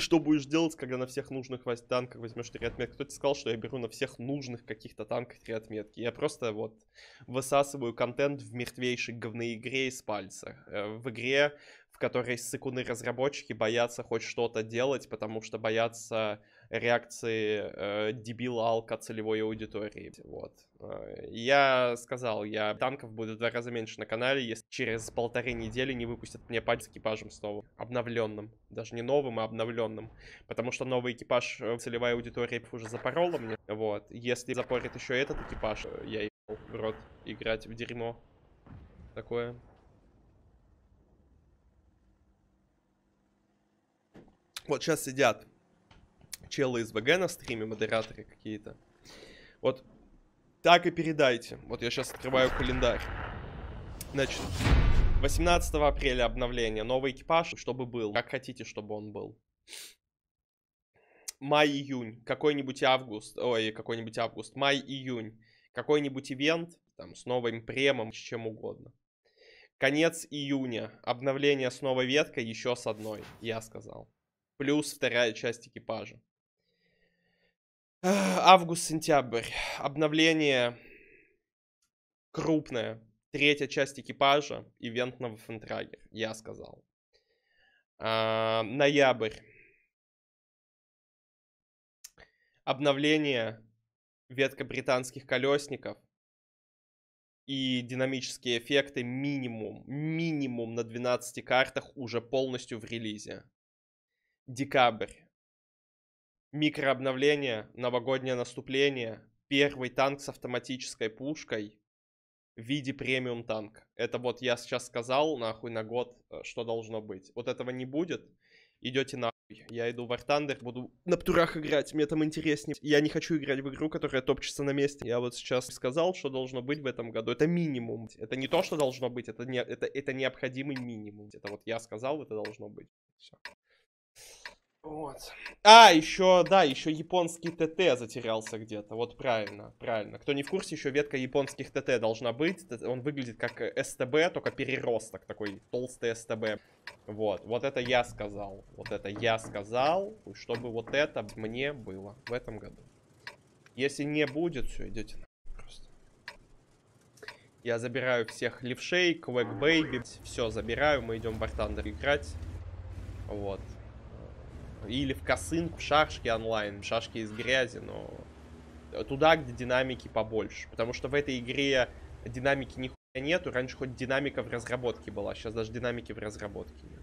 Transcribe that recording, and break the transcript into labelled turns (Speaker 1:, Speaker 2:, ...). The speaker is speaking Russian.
Speaker 1: Ты что будешь делать, когда на всех нужных танках возьмешь три отметки? Кто тебе сказал, что я беру на всех нужных каких-то танках три отметки? Я просто вот высасываю контент в мертвейшей говной игре из пальца. Э, В игре, в которой ссыкуны разработчики боятся хоть что-то делать, потому что боятся реакции э, дебила алка целевой аудитории. Вот. Э, Я сказал, я танков будет в два раза меньше на канале, если через полторы недели не выпустят мне патч с экипажем снова. Обновленным. Даже не новым, а обновленным. Потому что новый экипаж э, целевая аудитория уже запорола мне. Вот. Если запорит еще этот экипаж, э, я ебал в рот играть в дерьмо. Такое. Вот сейчас сидят челы из ВГ на стриме, модераторы какие-то. Вот так и передайте. Вот я сейчас открываю календарь. Значит, 18 апреля обновление. Новый экипаж, чтобы был. Как хотите, чтобы он был. Май-июнь. Какой-нибудь август. Ой, какой-нибудь август. Май-июнь. Какой-нибудь ивент. Там, с новым премом, с чем угодно. Конец июня. Обновление с новой веткой, еще с одной. Я сказал. Плюс вторая часть экипажа. Август-сентябрь. Обновление крупное. Третья часть экипажа. Ивент на Вафентрагер. Я сказал. А, ноябрь. Обновление. Ветка британских колесников. И динамические эффекты минимум. Минимум на 12 картах уже полностью в релизе. Декабрь. Микрообновление, новогоднее наступление, первый танк с автоматической пушкой в виде премиум танк. Это вот я сейчас сказал, нахуй, на год, э, что должно быть. Вот этого не будет, идете нахуй. Я иду в War Thunder, буду на птурах играть, мне там интереснее. Я не хочу играть в игру, которая топчется на месте. Я вот сейчас сказал, что должно быть в этом году. Это минимум. Это не то, что должно быть, это, не, это, это необходимый минимум. Это вот я сказал, это должно быть. Все. Вот. А, еще, да, еще японский ТТ затерялся где-то. Вот правильно, правильно. Кто не в курсе, еще ветка японских ТТ должна быть. Он выглядит как э, СТБ, только переросток такой, толстый СТБ. Вот, вот это я сказал. Вот это я сказал, чтобы вот это мне было в этом году. Если не будет, все, идете на. Я забираю всех левшей, Квэк Бэйби, все забираю, мы идем в Бартандер играть. Вот. Или в косынку, шашки онлайн, шашки из грязи, но туда, где динамики побольше. Потому что в этой игре динамики нихуя нету. Раньше хоть динамика в разработке была, сейчас даже динамики в разработке нет.